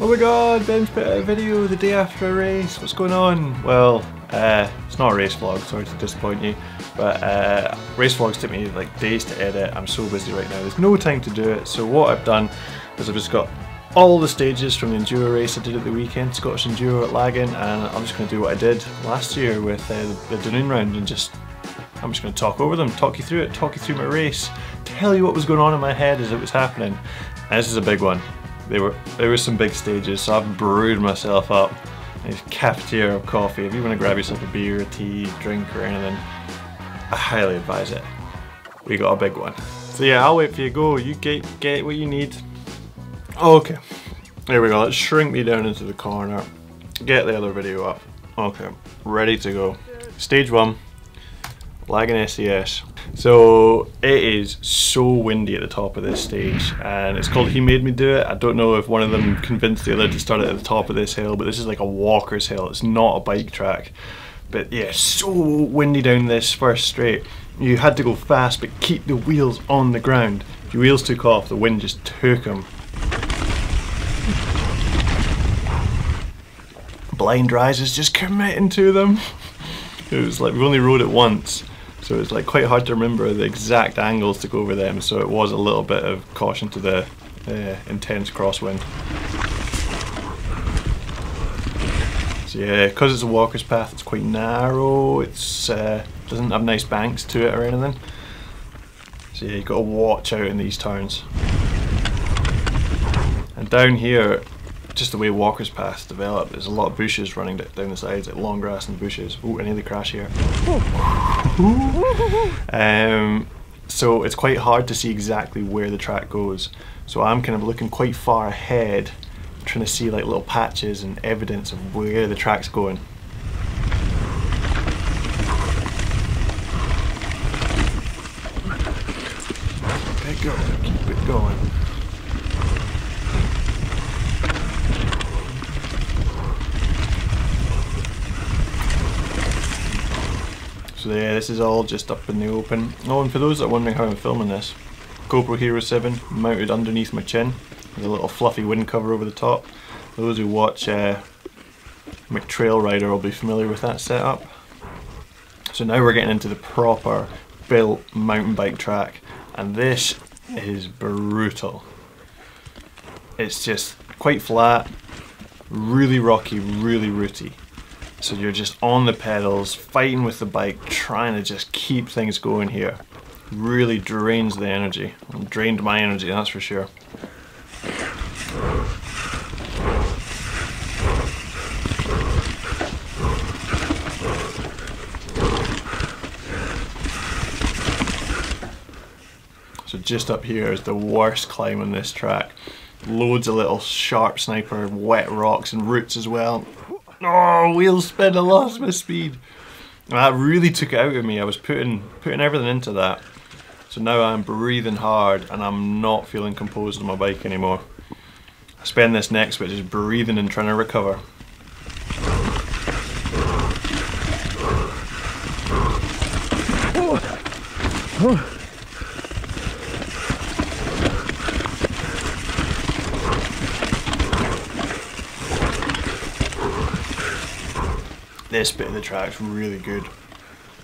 Oh my god, Ben's put out a video the day after a race. What's going on? Well, uh, it's not a race vlog, sorry to disappoint you. But uh, race vlogs take me like days to edit. I'm so busy right now. There's no time to do it. So what I've done is I've just got all the stages from the Enduro race I did at the weekend, Scottish Enduro at Laggan, and I'm just going to do what I did last year with uh, the, Dunoon round and just I'm just going to talk over them, talk you through it, talk you through my race, tell you what was going on in my head as it was happening. And this is a big one. They were there were some big stages, so I've brewed myself up a cafetiere of coffee. If you want to grab yourself a beer, a tea, drink, or anything, I highly advise it. We got a big one. So yeah, I'll wait for you. Go. You get get what you need. Okay. There we go. Let's shrink me down into the corner. Get the other video up. Okay. Ready to go. Stage one. Laggan SES. So it is so windy at the top of this stage and it's called He Made Me Do It. I don't know if one of them convinced the other to start at the top of this hill but this is like a walker's hill. It's not a bike track. But yeah, so windy down this first straight. You had to go fast but keep the wheels on the ground. If your wheels took off the wind just took them. Blind Rise is just committing to them. It was like we only rode it once so it's like quite hard to remember the exact angles to go over them. So it was a little bit of caution to the uh, intense crosswind. So yeah, because it's a walker's path, it's quite narrow. It's uh, doesn't have nice banks to it or anything. So yeah, you've got to watch out in these turns. And down here, just the way walker's paths develop, there's a lot of bushes running down the sides, like long grass and bushes. Oh, I nearly crash here. um, so it's quite hard to see exactly where the track goes. So I'm kind of looking quite far ahead, trying to see like little patches and evidence of where the track's going. Keep it going, keep it going. So yeah, this is all just up in the open. Oh, and for those that are wondering how I'm filming this, GoPro Hero 7 mounted underneath my chin with a little fluffy wind cover over the top. Those who watch uh, McTrail Rider will be familiar with that setup. So now we're getting into the proper built mountain bike track and this is brutal. It's just quite flat, really rocky, really rooty. So you're just on the pedals, fighting with the bike, trying to just keep things going here. Really drains the energy. drained my energy, that's for sure. So just up here is the worst climb on this track. Loads of little sharp sniper, wet rocks and roots as well. Oh, wheel spin, I lost my speed. That really took it out of me. I was putting putting everything into that. So now I'm breathing hard and I'm not feeling composed on my bike anymore. I spend this next bit just breathing and trying to recover. Oh. oh. This bit of the track's really good.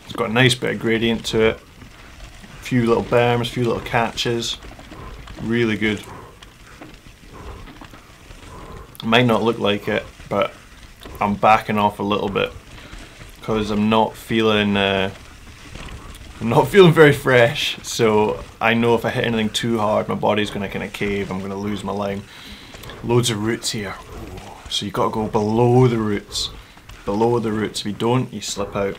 It's got a nice bit of gradient to it. A few little berms, a few little catches. Really good. It might not look like it, but I'm backing off a little bit because I'm not feeling uh, I'm not feeling very fresh. So I know if I hit anything too hard, my body's gonna kind of cave. I'm gonna lose my line. Loads of roots here. So you got to go below the roots below the roots. If you don't, you slip out.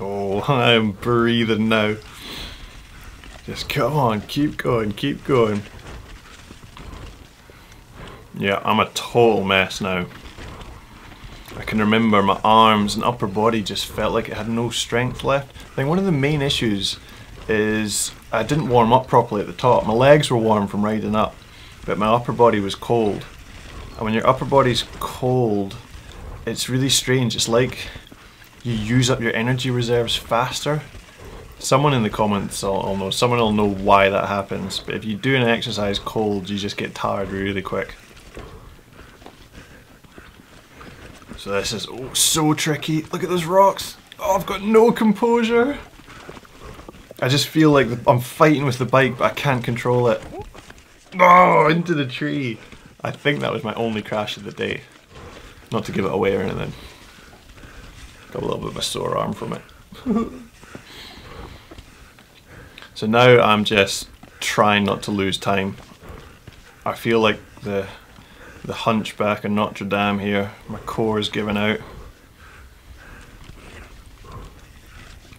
Oh, I'm breathing now. Just come on, keep going, keep going. Yeah, I'm a total mess now. I can remember my arms and upper body just felt like it had no strength left. I think one of the main issues is I didn't warm up properly at the top. My legs were warm from riding up, but my upper body was cold. And when your upper body's cold, it's really strange. It's like you use up your energy reserves faster. Someone in the comments will, will know, someone will know why that happens, but if you do an exercise cold, you just get tired really quick. So this is oh, so tricky. Look at those rocks. Oh, I've got no composure. I just feel like I'm fighting with the bike, but I can't control it. Oh, into the tree. I think that was my only crash of the day. Not to give it away or anything. Got a little bit of a sore arm from it. so now I'm just trying not to lose time. I feel like the the hunchback of Notre Dame here. My core is giving out.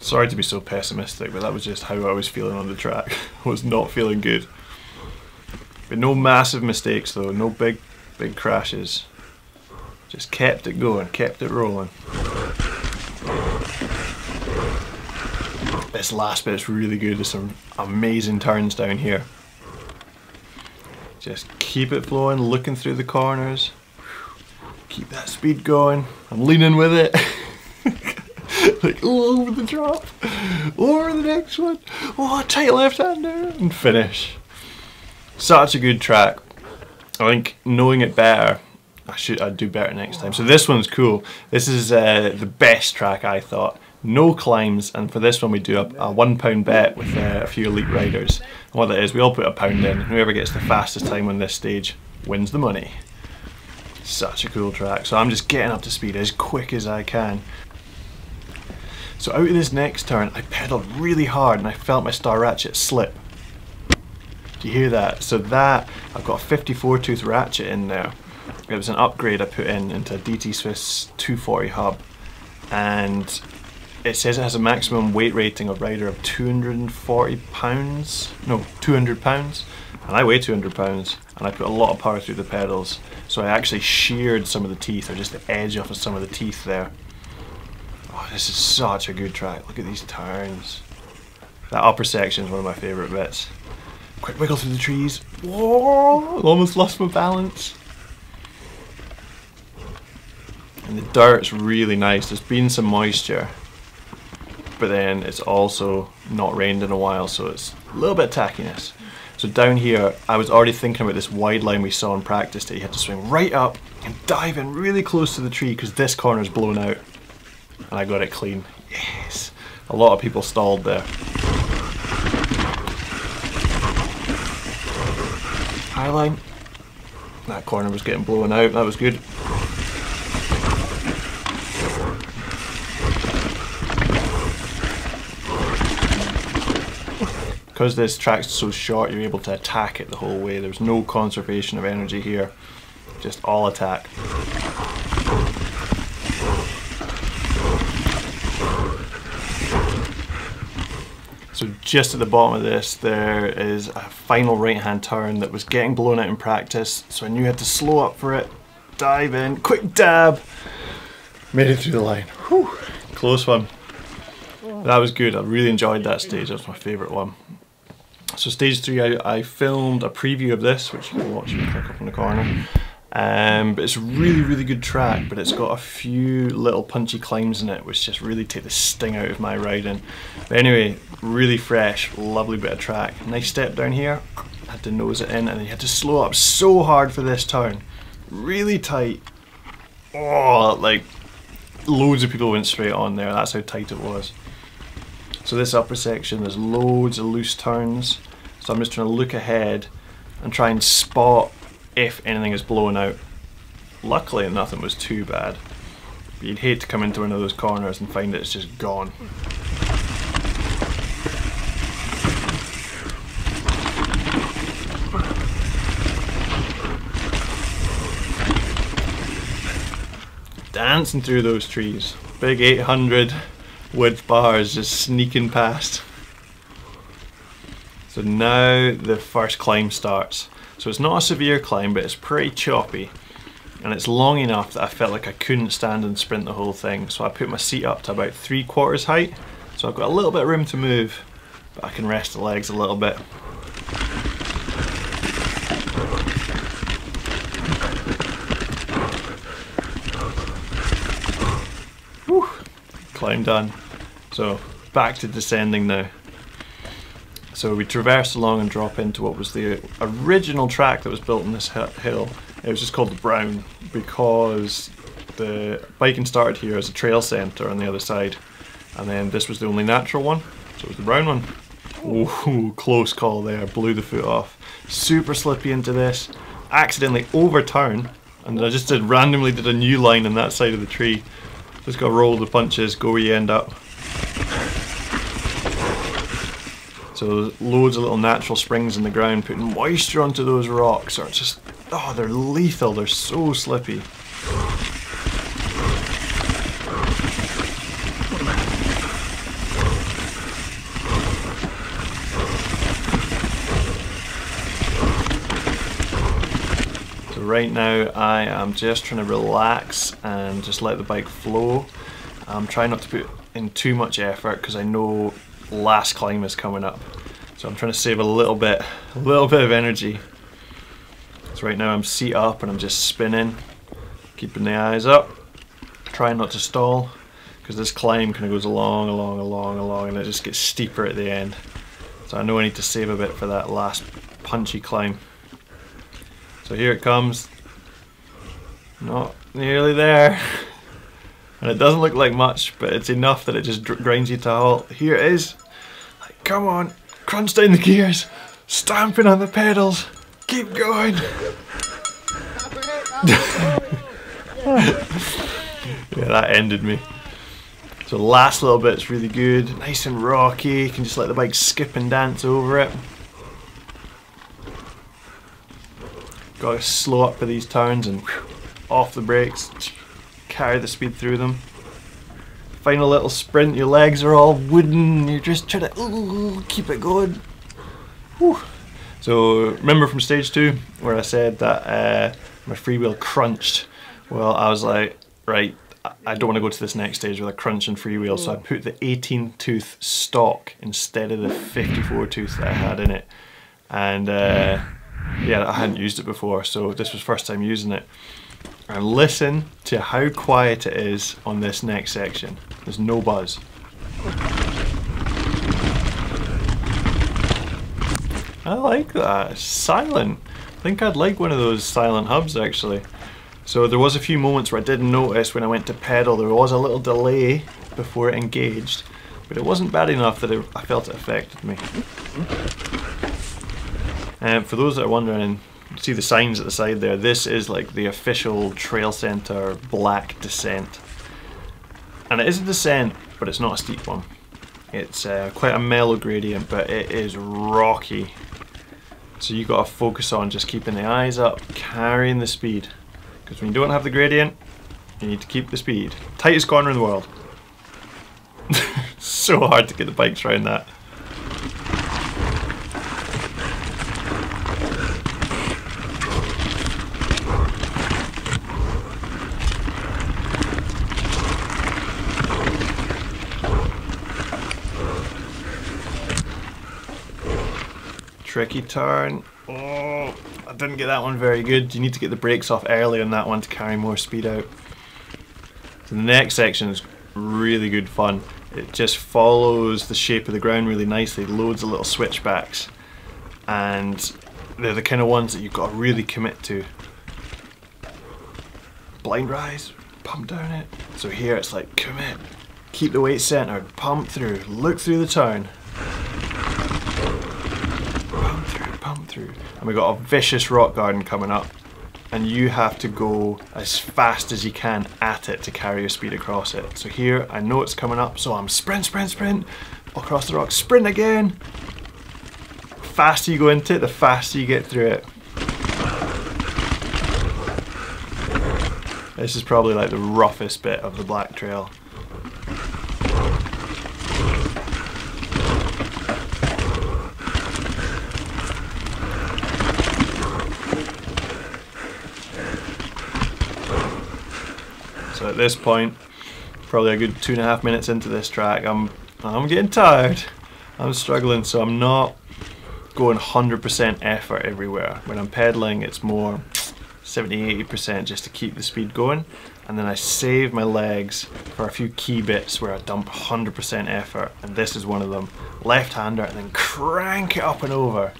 Sorry to be so pessimistic, but that was just how I was feeling on the track. I was not feeling good. But no massive mistakes though, no big, big crashes. Just kept it going, kept it rolling. This last bit's really good, there's some amazing turns down here. Just keep it flowing, looking through the corners. Keep that speed going. I'm leaning with it. like, over the drop. Over the next one. Oh, tight left hander. And finish. Such a good track. I think knowing it better, I should I'd do better next time. So this one's cool. This is uh, the best track I thought. No climbs, and for this one we do a, a one pound bet with uh, a few elite riders. And what that is, we all put a pound in, whoever gets the fastest time on this stage wins the money. Such a cool track. So I'm just getting up to speed as quick as I can. So out of this next turn, I pedalled really hard and I felt my star ratchet slip. Do you hear that? So that, I've got a 54 tooth ratchet in there. It was an upgrade I put in into a DT Swiss 240 hub. And it says it has a maximum weight rating of rider of 240 pounds. No, 200 pounds. And I weigh 200 pounds. And I put a lot of power through the pedals. So I actually sheared some of the teeth, or just the edge off of some of the teeth there. This is such a good track. Look at these turns. That upper section is one of my favourite bits. Quick wiggle through the trees. Whoa! Almost lost my balance. And the dirt's really nice. There's been some moisture. But then it's also not rained in a while, so it's a little bit tackiness. So down here, I was already thinking about this wide line we saw in practice that you had to swing right up and dive in really close to the tree because this corner's blown out. And I got it clean. Yes! A lot of people stalled there. Highline. That corner was getting blown out, that was good. Because this track's so short, you're able to attack it the whole way. There's no conservation of energy here, just all attack. So just at the bottom of this, there is a final right-hand turn that was getting blown out in practice, so I knew I had to slow up for it, dive in, quick dab, made it through the line. Whew, close one. That was good, I really enjoyed that stage, that was my favourite one. So stage three, I, I filmed a preview of this, which you can watch if you click up in the corner. Um, but it's a really, really good track, but it's got a few little punchy climbs in it, which just really take the sting out of my riding. But anyway, really fresh, lovely bit of track. Nice step down here, had to nose it in, and you had to slow up so hard for this turn. Really tight. Oh, like loads of people went straight on there, that's how tight it was. So this upper section, there's loads of loose turns. So I'm just trying to look ahead and try and spot if anything is blown out. Luckily nothing was too bad. But you'd hate to come into one of those corners and find it's just gone. Dancing through those trees. Big 800 wood bars just sneaking past. So now the first climb starts. So it's not a severe climb, but it's pretty choppy. And it's long enough that I felt like I couldn't stand and sprint the whole thing. So I put my seat up to about three quarters height. So I've got a little bit of room to move, but I can rest the legs a little bit. climb done. So back to descending now. So we traverse along and drop into what was the original track that was built on this hill. It was just called the Brown because the biking started here as a trail centre on the other side, and then this was the only natural one, so it was the brown one. Ooh, close call there, blew the foot off. Super slippy into this, accidentally overturn, and I just did randomly did a new line on that side of the tree. Just gotta roll the punches, go where you end up. So loads of little natural springs in the ground, putting moisture onto those rocks, or just, oh, they're lethal, they're so slippy. So right now I am just trying to relax and just let the bike flow. I'm trying not to put in too much effort because I know last climb is coming up. So I'm trying to save a little bit, a little bit of energy. So right now I'm seat up and I'm just spinning, keeping the eyes up, trying not to stall because this climb kind of goes along, along, along, along and it just gets steeper at the end. So I know I need to save a bit for that last punchy climb. So here it comes. Not nearly there. And it doesn't look like much, but it's enough that it just grinds you to a halt. Here it is. Like, come on, crunch down the gears, stamping on the pedals, keep going. yeah, that ended me. So last little bit's really good, nice and rocky. You can just let the bike skip and dance over it. Got to slow up for these turns and whew, off the brakes, carry the speed through them. Final little sprint, your legs are all wooden, you're just trying to ooh, keep it going. Whew. So remember from stage two where I said that uh, my freewheel crunched? Well, I was like, right, I don't want to go to this next stage with a crunch and freewheel, so I put the 18 tooth stock instead of the 54 tooth that I had in it. And uh, yeah, I hadn't used it before, so this was first time using it. And listen to how quiet it is on this next section. There's no buzz. I like that. silent. I think I'd like one of those silent hubs actually. So there was a few moments where I didn't notice when I went to pedal there was a little delay before it engaged, but it wasn't bad enough that it, I felt it affected me. And for those that are wondering, see the signs at the side there, this is like the official Trail Centre Black Descent. And it is a descent, but it's not a steep one. It's uh, quite a mellow gradient, but it is rocky. So you've got to focus on just keeping the eyes up, carrying the speed. Because when you don't have the gradient, you need to keep the speed. Tightest corner in the world. so hard to get the bikes around that. Turn. Oh, I didn't get that one very good. You need to get the brakes off early on that one to carry more speed out. So the next section is really good fun. It just follows the shape of the ground really nicely, loads of little switchbacks. And they're the kind of ones that you've got to really commit to. Blind rise, pump down it. So here it's like commit, keep the weight centered, pump through, look through the turn. Through. And we've got a vicious rock garden coming up. And you have to go as fast as you can at it to carry your speed across it. So here, I know it's coming up, so I'm sprint, sprint, sprint, across the rock, sprint again. The faster you go into it, the faster you get through it. This is probably like the roughest bit of the Black Trail. So at this point, probably a good two and a half minutes into this track, I'm I'm getting tired. I'm struggling, so I'm not going 100% effort everywhere. When I'm pedaling, it's more 70-80% just to keep the speed going. and then I save my legs for a few key bits where I dump 100% effort, and this is one of them. Left-hander, and then crank it up and over,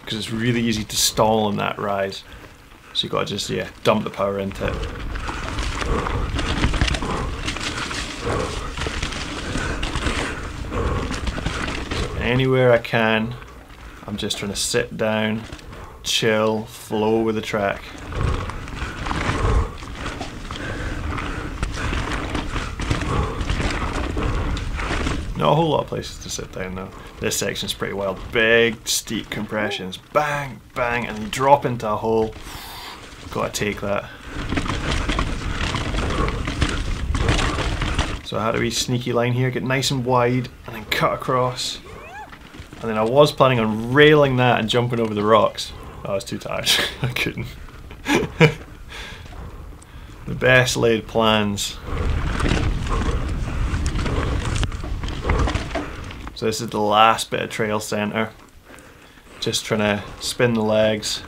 because it's really easy to stall on that rise. So you gotta just, yeah, dump the power into it. Anywhere I can, I'm just trying to sit down, chill, flow with the track. Not a whole lot of places to sit down though. This section's pretty wild. Big, steep compressions. Bang, bang, and you drop into a hole. Gotta take that. I had a wee sneaky line here, get nice and wide, and then cut across. And then I was planning on railing that and jumping over the rocks. Oh, I was too tired. I couldn't. the best laid plans. So this is the last bit of trail center. Just trying to spin the legs.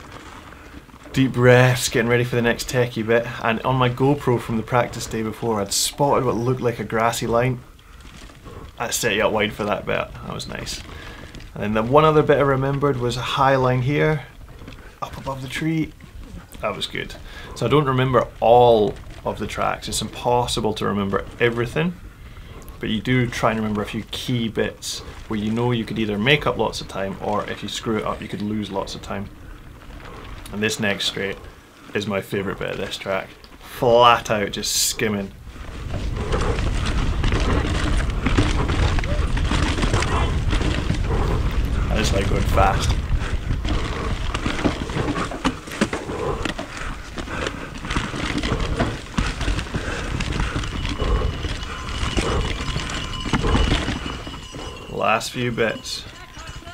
Deep breaths, getting ready for the next techie bit. And on my GoPro from the practice day before, I'd spotted what looked like a grassy line. I set you up wide for that bit. That was nice. And then the one other bit I remembered was a high line here, up above the tree. That was good. So I don't remember all of the tracks. It's impossible to remember everything but you do try and remember a few key bits where you know you could either make up lots of time or if you screw it up you could lose lots of time. And this next straight is my favourite bit of this track. Flat out just skimming. I just like going fast. last few bits.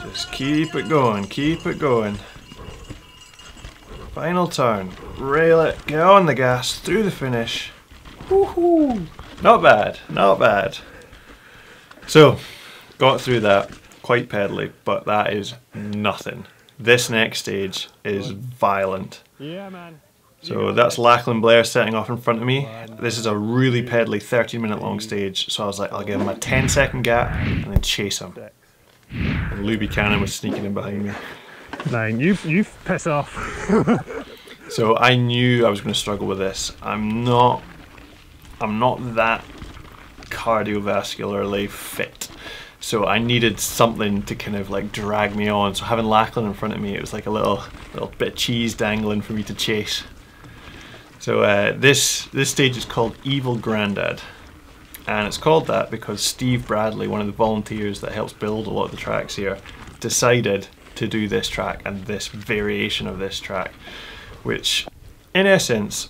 Just keep it going, keep it going. Final turn. Rail it, get on the gas, through the finish. Woohoo! Not bad, not bad. So, got through that quite pedally, but that is nothing. This next stage is violent. Yeah, man. So that's Lachlan Blair setting off in front of me. This is a really pedally 13 minute long stage, so I was like, I'll give him a 10 second gap and then chase him. And Lou Buchanan was sneaking in behind me. No, you you piss off. so I knew I was going to struggle with this. I'm not, I'm not that cardiovascularly fit. So I needed something to kind of like drag me on. So having Lachlan in front of me, it was like a little little bit of cheese dangling for me to chase. So uh, this this stage is called Evil Grandad, and it's called that because Steve Bradley, one of the volunteers that helps build a lot of the tracks here, decided to do this track and this variation of this track, which, in essence,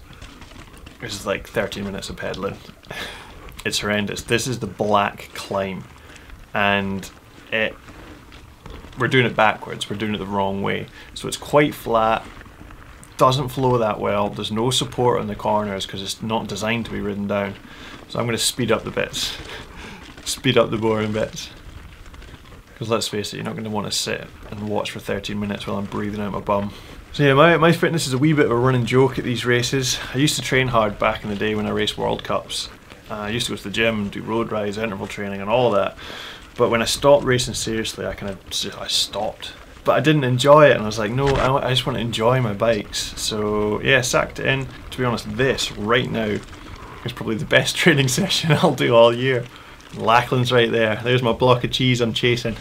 is like 13 minutes of pedaling. it's horrendous. This is the black climb, and it we're doing it backwards. We're doing it the wrong way. So it's quite flat doesn't flow that well. There's no support on the corners because it's not designed to be ridden down. So I'm going to speed up the bits. speed up the boring bits. Because let's face it, you're not going to want to sit and watch for 13 minutes while I'm breathing out my bum. So yeah, my, my fitness is a wee bit of a running joke at these races. I used to train hard back in the day when I raced World Cups. Uh, I used to go to the gym, and do road rides, interval training and all that. But when I stopped racing seriously, I kind of I stopped but I didn't enjoy it and I was like no I, I just want to enjoy my bikes so yeah sacked it in to be honest this right now is probably the best training session I'll do all year Lachlan's right there. There's my block of cheese I'm chasing.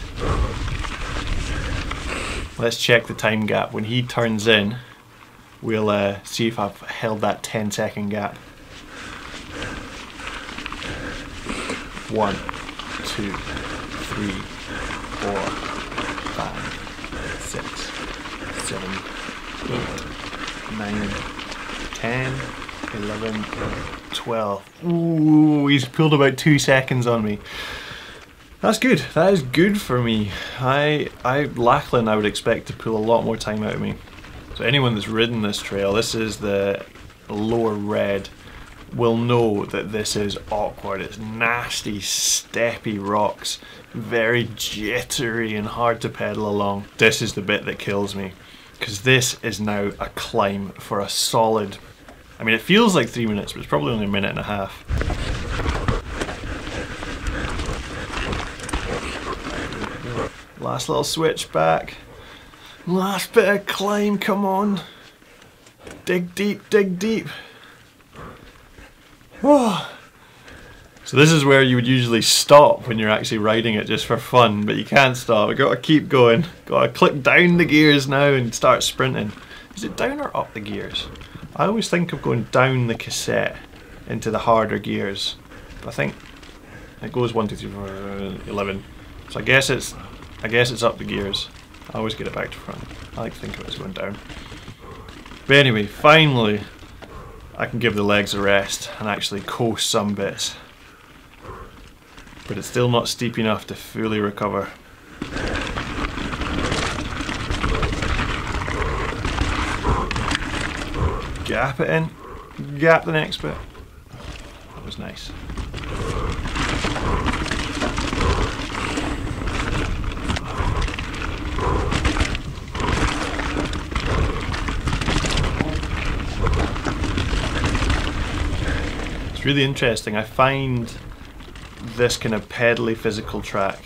Let's check the time gap. When he turns in we'll uh, see if I've held that 10 second gap. One two three four five six, seven, eight, nine, ten, eleven, twelve. Ooh, he's pulled about two seconds on me. That's good. That is good for me. I, I, Lachlan, I would expect to pull a lot more time out of me. So anyone that's ridden this trail, this is the lower red, will know that this is awkward. It's nasty, steppy rocks very jittery and hard to pedal along. This is the bit that kills me because this is now a climb for a solid I mean, it feels like three minutes, but it's probably only a minute and a half. Last little switch back. Last bit of climb, come on. Dig deep, dig deep. Oh. So this is where you would usually stop when you're actually riding it just for fun, but you can't stop. You gotta keep going. Gotta click down the gears now and start sprinting. Is it down or up the gears? I always think of going down the cassette into the harder gears. I think it goes 1, 2, 3, 4, 11. So I guess it's I guess it's up the gears. I always get it back to front. I like to think of it as going down. But anyway, finally I can give the legs a rest and actually coast some bits but it's still not steep enough to fully recover. Gap it in, gap the next bit. That was nice. It's really interesting. I find this kind of pedally physical track,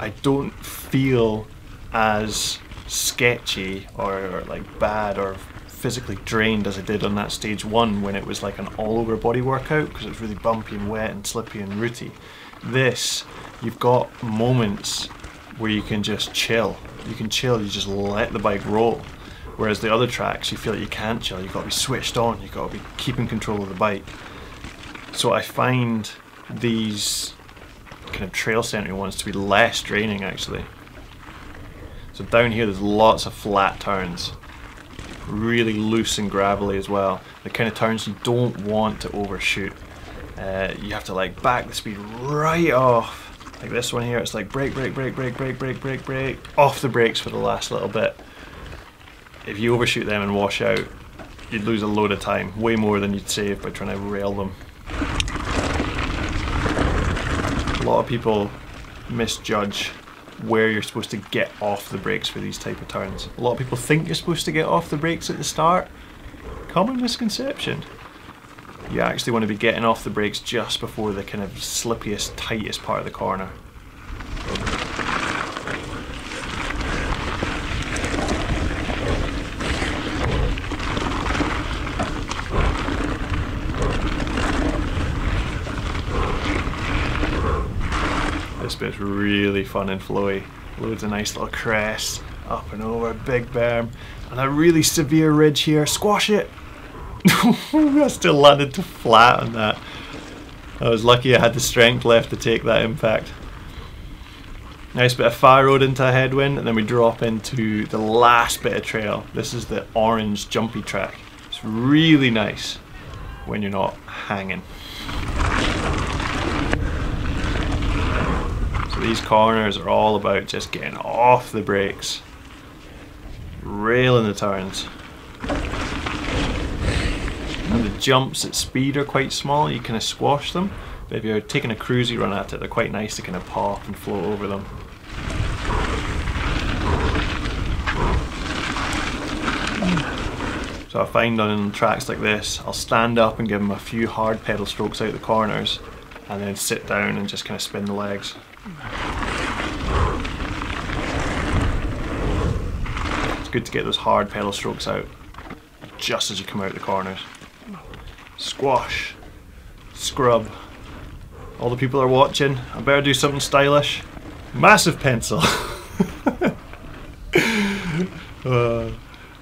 I don't feel as sketchy or like bad or physically drained as I did on that stage one when it was like an all over body workout because it was really bumpy and wet and slippy and rooty. This, you've got moments where you can just chill. You can chill, you just let the bike roll. Whereas the other tracks, you feel like you can't chill. You've got to be switched on. You've got to be keeping control of the bike. So I find these kind of trail centered ones to be less draining actually. So down here there's lots of flat turns, really loose and gravelly as well. The kind of turns you don't want to overshoot. Uh, you have to like back the speed right off. Like this one here, it's like brake, brake, brake, brake, brake, brake, brake, brake, off the brakes for the last little bit. If you overshoot them and wash out, you'd lose a load of time, way more than you'd save by trying to rail them A lot of people misjudge where you're supposed to get off the brakes for these type of turns. A lot of people think you're supposed to get off the brakes at the start. Common misconception. You actually want to be getting off the brakes just before the kind of slippiest, tightest part of the corner. Bit's really fun and flowy. Loads of nice little crests, up and over, big berm, and a really severe ridge here. Squash it! I still landed to flat on that. I was lucky I had the strength left to take that impact. Nice bit of fire road into a headwind, and then we drop into the last bit of trail. This is the orange jumpy track. It's really nice when you're not hanging. These corners are all about just getting off the brakes, railing the turns. And the jumps at speed are quite small, you kind of squash them, but if you're taking a cruisy run at it, they're quite nice to kind of pop and float over them. So I find on tracks like this, I'll stand up and give them a few hard pedal strokes out the corners, and then sit down and just kind of spin the legs. It's good to get those hard pedal strokes out just as you come out the corners. Squash, scrub. All the people are watching. I better do something stylish. Massive pencil. uh,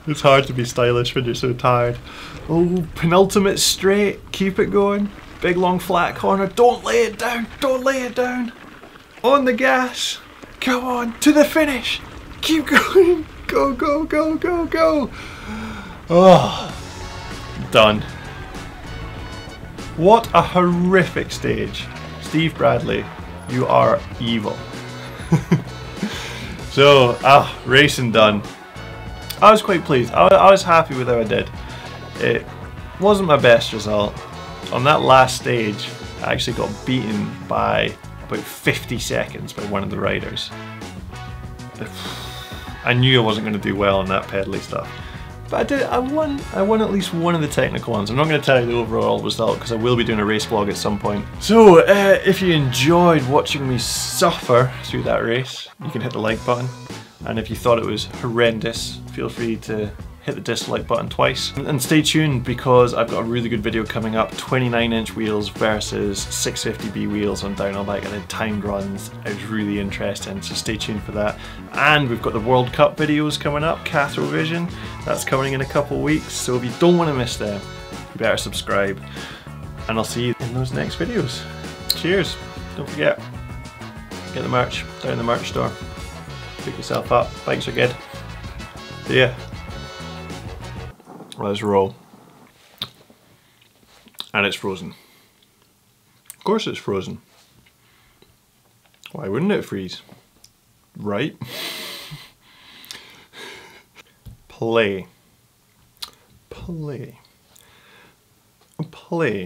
it's hard to be stylish when you're so tired. Oh, penultimate straight. Keep it going. Big long flat corner. Don't lay it down. Don't lay it down. On the gas. Come on, to the finish. Keep going. Go, go, go, go, go. Oh, done. What a horrific stage. Steve Bradley, you are evil. so, ah, racing done. I was quite pleased. I, I was happy with how I did. It wasn't my best result. On that last stage, I actually got beaten by about 50 seconds by one of the riders. I knew I wasn't going to do well on that pedally stuff. but I did. I won. I won at least one of the technical ones. I'm not going to tell you the overall result because I will be doing a race vlog at some point. So, uh, if you enjoyed watching me suffer through that race, you can hit the like button. And if you thought it was horrendous, feel free to hit the dislike button twice. And stay tuned because I've got a really good video coming up, 29 inch wheels versus 650B wheels on downhill bike and then timed runs. It's really interesting, so stay tuned for that. And we've got the World Cup videos coming up, Cathro Vision, that's coming in a couple weeks, so if you don't want to miss them, you better subscribe. And I'll see you in those next videos. Cheers, don't forget, get the merch down in the merch store. Pick yourself up, bikes are good. See ya. Let's roll. And it's frozen. Of course it's frozen. Why wouldn't it freeze? Right? Play. Play. Play.